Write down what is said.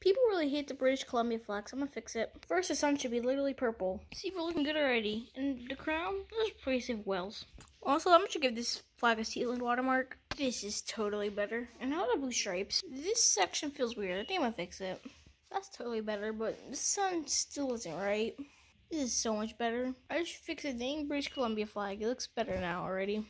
People really hate the British Columbia flag, so I'm gonna fix it. First, the sun should be literally purple. See if we're looking good already. And the crown, is pretty safe Wales. Also, I'm gonna give this flag a Sealand watermark. This is totally better. And how the blue stripes? This section feels weird. I think I'm gonna fix it. That's totally better, but the sun still isn't right. This is so much better. I should fix the dang British Columbia flag. It looks better now already.